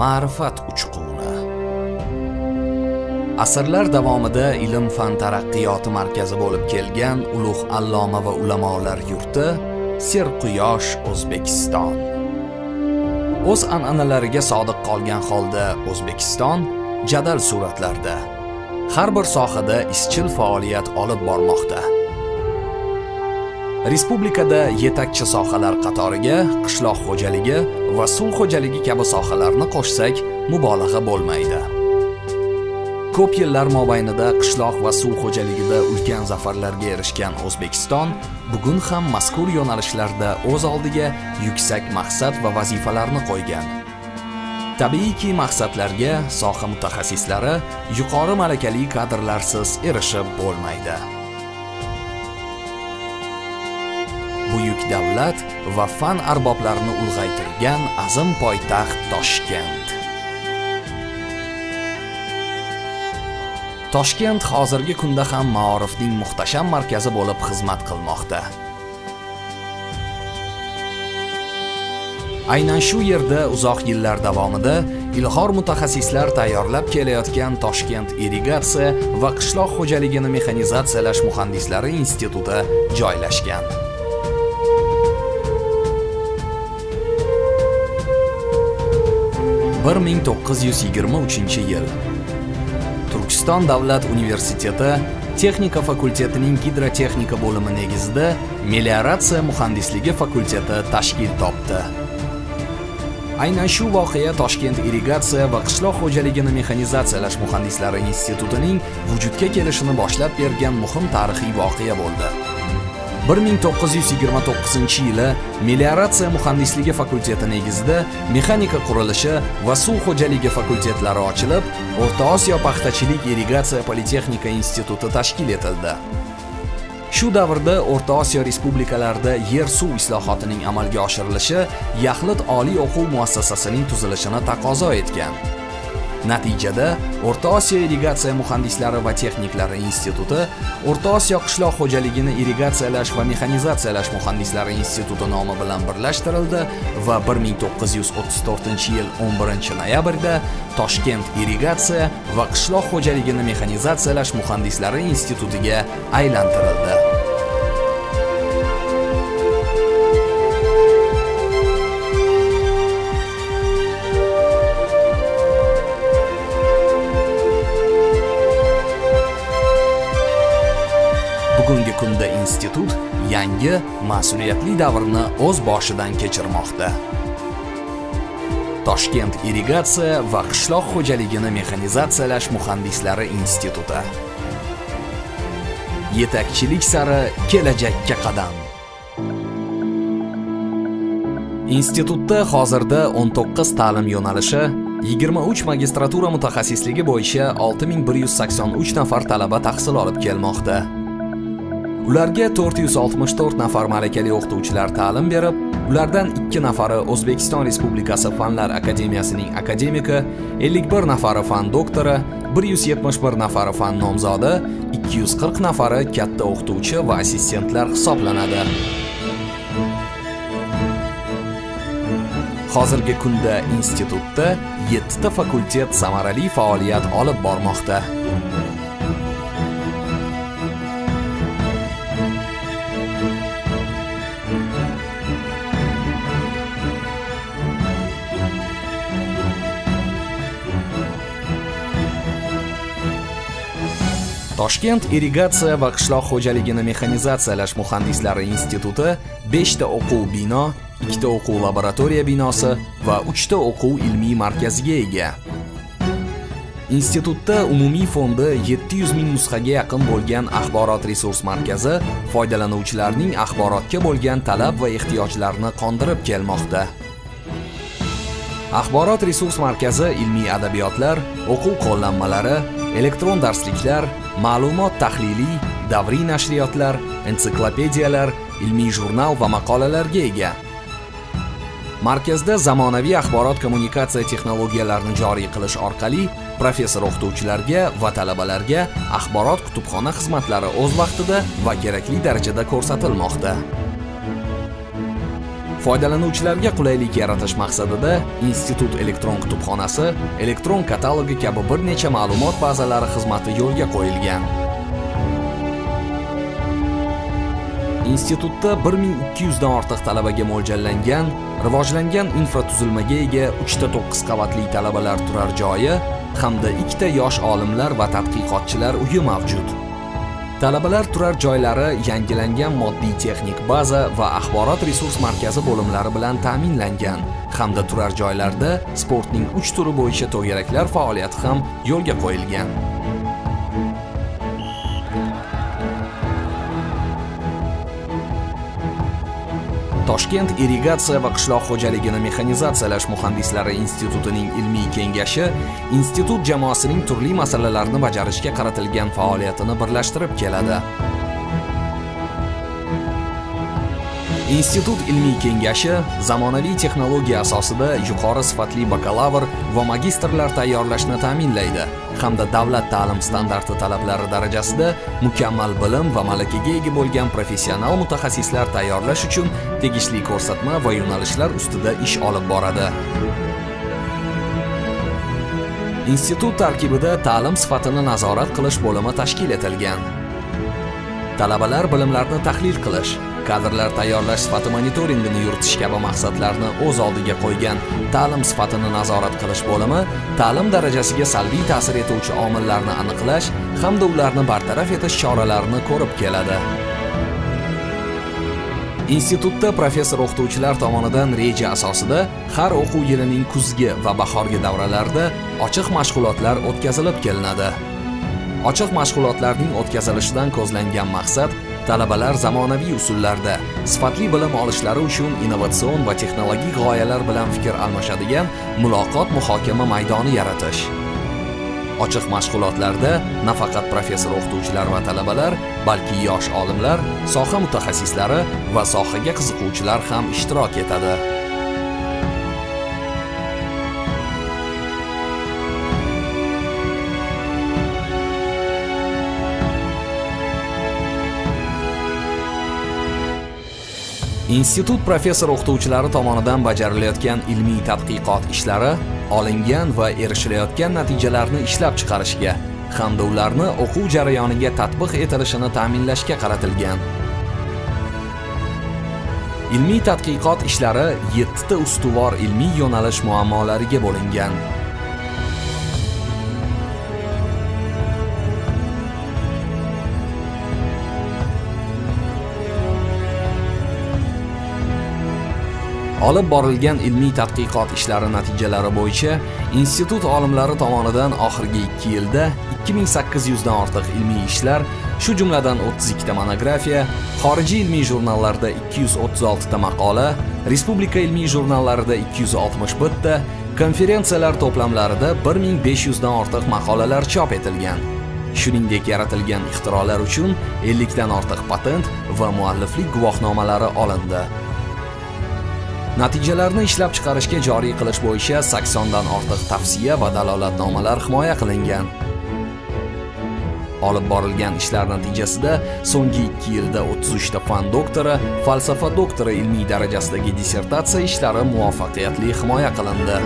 ma'rifat uchquni. Asrlar davomida ilm fan taraqqiyoti markazi bo'lib kelgan ulug' alloma va ulamolar yurti serquyosh o'zbekiston. O'z an'analariga sodiq qolgan holda o'zbekiston jadal suratlarda. Har bir sohada izchil faoliyat olib bormoqda. Respublikada yetakchi sohalar qatoriga qishloq xo'jaligi va suv xo'jaligi kabi sohalarni qo'shsak mubolag'a bo'lmaydi. Ko'p yillar mobaynida qishloq va suv xo'jaligida ulkan zafarlarga erishgan o'zbekiston bugun ham mazkur yo'nalishlarda o'z oldiga yuksak maqsad va vazifalarni qo'ygan. Tabiiyki maqsadlarga soha mutaxassislari yuqori malakali kadrlarsiz erishib bo'lmaydi. Buyuk davlat va fan arboblarini ulg'aytirgan azim poytaxt toshkent. Toshkent hozirgi kunda ham maorifning muhtasham markazi bo'lib xizmat qilmoqda. Aynan shu yerda uzoq yillar davomida ilhor mutaxassislar tayyorlab kelayotgan toshkent irrigatsiya va qishloq xo'jaligini mexanizatsiyalash muhandislari instituti joylashgan. 1923 yil. Turkiston davlat universiteti texnika fakultetining gidrotexnika bo'limi negizida melioratsiya muhandisligi fakulteti tashkil topdi. Aynan shu voqea toshkent irrigatsiya va qishloq xo'jaligini mexanizatsiyalash muhandislari institutining vujudga kelishini boshlab bergan muhim tarixiy voqea bo'ldi. 1929 yili melioratsiya muhandisligi fakulteti negizida mexanika qurilishi va suv xo'jaligi fakultetlari ochilib o'rta osiyo paxtachilik irrigatsiya politexnika instituti tashkil etildi. Shu davrda o'rta osiyo respublikalarida yer suv islohotining amalga oshirilishi yaxlit oliy o'quv muassasasining tuzilishini taqozo etgan. Natijada O'rta Osiyo irrigatsiya muhandislari va texniklari instituti O'rta Osiyo qishloq xo'jaligini irrigatsiyalash va mexanizatsiyalash muhandislari instituti nomi bilan birlashtirildi va 1934-yil 11-noyabrda Toshkent irrigatsiya va qishloq xo'jaligini mexanizatsiyalash muhandislari institutiga aylantirildi. Yangi mas'uliyatli davrni o'z boshidan kechirmoqda. Toshkent irrigatsiya va qishloq xo'jaligini mexanizatsiyalash muhandislari instituti. Yetakchilik sari kelajakka qadam. Institutda hozirda 19 ta'lim yo'nalishi 23 magistratura mutaxassisligi bo'yicha 6183 nafar talaba tahsil olib kelmoqda. Ularga 464 nafar malakali o'qituvchilar ta'lim berib ulardan 2 nafari o'zbekiston respublikasi fanlar akademiyasining akademiki 51 nafari fan doktori 171 nafari fan nomzodi 240 nafari katta o'qituvchi va assistentlar hisoblanadi. Hozirgi kunda institutda 7 ta fakultet samarali faoliyat olib bormoqda. Toshkent irrigatsiya va qishloq xo'jaligini mexanizatsiyalash muhandislari instituti 5 ta o'quv bino, 2 ta o'quv laboratoriya binosi va 3 ta o'quv ilmiy markaziga ega. Institutda umumiy fondi 700 ming nusxaga yaqin bo'lgan axborot resurs markazi foydalanuvchilarning axborotga bo'lgan talab va ehtiyojlarini qondirib kelmoqda. Axborot resurs markazi ilmiy adabiyotlar, o'quv qo'llanmalari, elektron darsliklar, ma'lumot tahliliy, davriy nashriyotlar, ensiklopediyalar, ilmiy jurnal va maqolalarga ega. Markazda zamonaviy axborot kommunikatsiya texnologiyalarini joriy qilish orqali professor o'qituvchilarga va talabalarga axborot kutubxona xizmatlari o'z vaqtida va kerakli darajada ko'rsatilmoqda. Foydalanuvchilarga qulaylik yaratish maqsadida institut elektron kutubxonasi, elektron katalogi kabi bir necha ma'lumot bazalari xizmati yo'lga qo'yilgan. Institutda 1200 dan ortiq talabaga mo'ljallangan, rivojlangan infratuzilmaga ega 3 ta 9 qavatli talabalar turar joyi hamda 2 ta yosh olimlar va tadqiqotchilar uyi mavjud. Talabalar turar joylari yangilangan moddiy texnik baza va axborot resurs markazi bo'limlari bilan ta'minlangan hamda turar joylarda sportning 3 turi bo'yicha to'garaklar faoliyati ham yo'lga qo'yilgan. Toshkent irrigatsiya va qishloq xo'jaligini mexanizatsiyalash muhandislari institutining ilmiy kengashi institut jamoasining turli masalalarni bajarishga qaratilgan faoliyatini birlashtirib keladi. Institut ilmiy kengashi zamonaviy texnologiya asosida yuqori sifatli bakalavr va magistrlar tayyorlashni ta'minlaydi hamda davlat ta'lim standarti talablari darajasida mukammal bilim va malakaga ega bo'lgan professional mutaxassislar tayyorlash uchun tegishli ko'rsatma va yo'nalishlar ustida ish olib boradi. Institut tarkibida ta'lim sifatini nazorat qilish bo'limi tashkil etilgan. Talabalar bilimlarni tahlil qilish, kadrlar tayyorlash sifati monitoringini yuritish kabi maqsadlarni o'z oldiga qo'ygan ta'lim sifatini nazorat qilish bo'limi ta'lim darajasiga salbiy ta'sir etuvchi omillarni aniqlash hamda ularni bartaraf etish choralarini ko'rib keladi. Institutda professor o'qituvchilar tomonidan reja asosida har o'quv yilining kuzgi va bahorgi davralarida ochiq mashg'ulotlar o'tkazilib kelinadi. Ochiq mashg'ulotlarning o'tkazilishidan ko'zlangan maqsad talabalar zamonaviy usullarda sifatli bilim olishlari uchun innovatsion va texnologik g'oyalar bilan fikr almashadigan muloqot muhokama maydoni yaratish. Ochiq mashg'ulotlarda nafaqat professor o'qituvchilar va talabalar, balki yosh olimlar, soha mutaxassislari va sohaga qiziquvchilar ham ishtirok etadi. Institut professor o'qituvchilari tomonidan bajarilayotgan ilmiy tadqiqot ishlari olingan va erishilayotgan natijalarni ishlab chiqarishga hamda ularni o'quv jarayoniga tatbiq etilishini ta'minlashga qaratilgan. Ilmiy tadqiqot ishlari 7 ta ustuvor ilmiy yo'nalish muammolariga bo'lingan. Olib borilgan ilmiy tadqiqot ishlari natijalari bo'yicha institut olimlari tomonidan oxirgi 2 yilda 2800 dan ortiq ilmiy ishlar, shu jumladan 32 ta monografiya, xorijiy ilmiy jurnallarda 236 ta maqola, respublika ilmiy jurnallarida 261 ta, konferensiyalar to'plamlarida 1500 dan ortiq maqolalar chop etilgan. Shuningdek, yaratilgan ixtirolar uchun 50 dan ortiq patent va mualliflik guvohnomalari olindi. Natijalarni ishlab chiqarishga joriy qilish bo'yicha 80 dan ortiq tavsiya va dalolatnomalar himoya qilingan. Olib borilgan ishlar natijasida so'nggi 2 yilda 33 ta fan doktori, falsafa doktori ilmiy darajasidagi dissertatsiya ishlari muvaffaqiyatli himoya qilindi.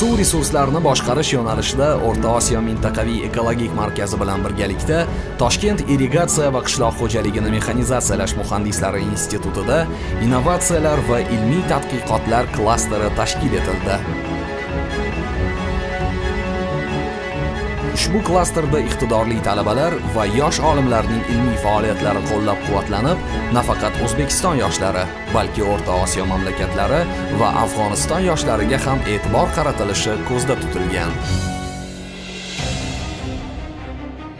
Suv resurslarini boshqarish yo'nalishida O'rta Osiyo mintaqaviy ekologik markazi bilan birgalikda Toshkent irrigatsiya va qishloq xo'jaligini mexanizatsiyalash muhandislari institutida innovatsiyalar va ilmiy tadqiqotlar klasteri tashkil etildi. Ushbu klasterda iqtidorli talabalar va yosh olimlarning ilmiy faoliyatlari qo'llab-quvvatlanib, nafaqat O'zbekiston yoshlari, balki O'rta Osiyo mamlakatlari va Afg'oniston yoshlariga ham e'tibor qaratilishi ko'zda tutilgan.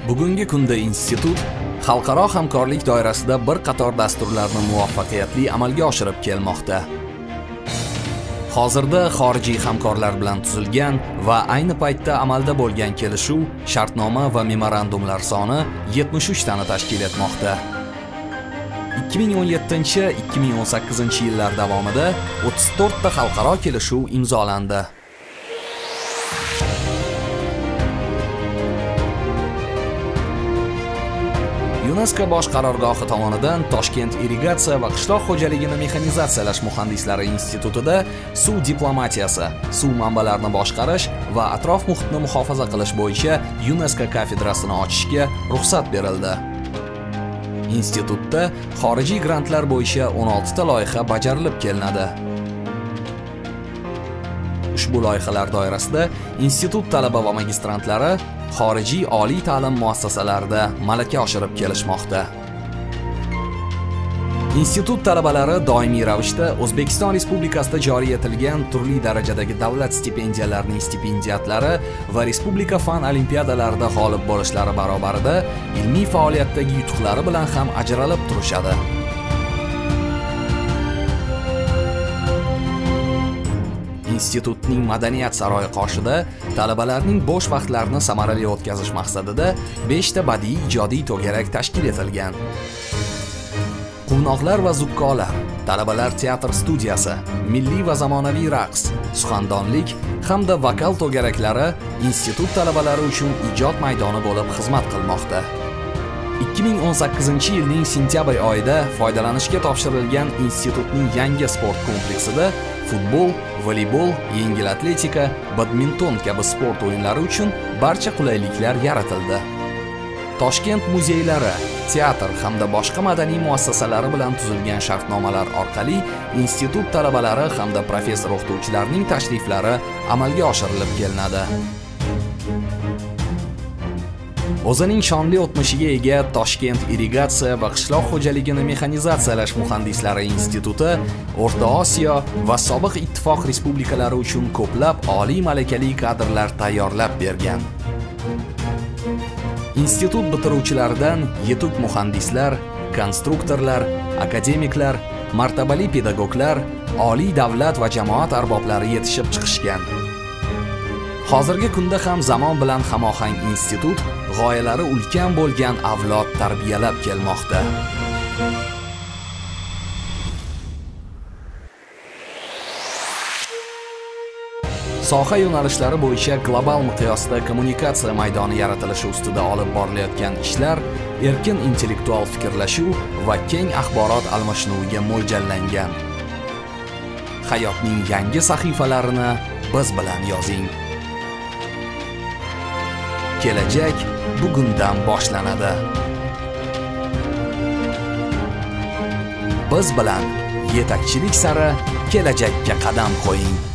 Bugungi kunda institut xalqaro hamkorlik doirasida bir qator dasturlarni muvaffaqiyatli amalga oshirib kelmoqda. Hozirda xorijiy hamkorlar bilan tuzilgan va ayni paytda amalda bo'lgan kelishuv, shartnoma va memorandumlar soni 73 tani tashkil etmoqda. 2017-2018 yillar davomida 34 ta xalqaro kelishuv imzolandi. Yunesko bosh qarorgohi tomonidan toshkent irrigatsiya va qishloq xo'jaligini mexanizatsiyalash muhandislari institutida suv diplomatiyasi suv manbalarini boshqarish va atrof muhitni muhofaza qilish bo'yicha yunesko kafedrasini ochishga ruxsat berildi. Institutda xorijiy grantlar bo'yicha 16 ta loyiha bajarilib kelinadi. Ushbu loyihalar doirasida institut talaba va magistrantlari xorijiy oliy ta'lim muassasalarida malaka oshirib kelishmoqda. Institut talabalari doimiy ravishda o'zbekiston respublikasida joriy etilgan turli darajadagi davlat stipendiyalarining stipendiatlari va respublika fan olimpiadalarida g'olib bo'lishlari barobarida ilmiy faoliyatdagi yutuqlari bilan ham ajralib turishadi. Institutning madaniyat saroyi qoshida talabalarning bo'sh vaqtlarini samarali o'tkazish maqsadida 5 ta badiiy ijodiy to'garak tashkil etilgan. Quvnoqlar va zukkolar talabalar teatr studiyasi milliy va zamonaviy raqs suxandonlik hamda vokal to'garaklari institut talabalari uchun ijod maydoni bo'lib xizmat qilmoqda. 2018 yilning sentyabr oyida foydalanishga topshirilgan institutning yangi sport kompleksida futbol, voleybol, yengil atletika, badminton kabi sport o'yinlari uchun barcha qulayliklar yaratildi. Toshkent muzeylari, teatr hamda boshqa madaniy muassasalari bilan tuzilgan shartnomalar orqali institut talabalari hamda professor o'qituvchilarning tashriflari amalga oshirilib kelinadi. O'zining shonli o'tmishiga ega Toshkent irrigatsiya va qishloq xo'jaligini mexanizatsiyalash muhandislari instituti O'rta Osiyo va sobiq ittifoq respublikalari uchun ko'plab oliy malakali kadrlar tayyorlab bergan. Institut bitiruvchilaridan yetuk muhandislar, konstruktorlar, akademiklar, martabali pedagoglar, oliy davlat va jamoat arboblari yetishib chiqishgan. Hozirgi kunda ham zamon bilan hamohang institut g'oyalari ulkan bo'lgan avlod tarbiyalab kelmoqda. soha yo'nalishlari bo'yicha global miqyosda kommunikatsiya maydoni yaratilishi ustida olib borilayotgan ishlar erkin intellektual fikrlashuv va keng axborot almashinuviga mo'ljallangan hayotning yangi sahifalarini biz bilan yozing kelajak bugundan boshlanadi. Biz bilan yetakchilik sari kelajakka qadam qo'ying.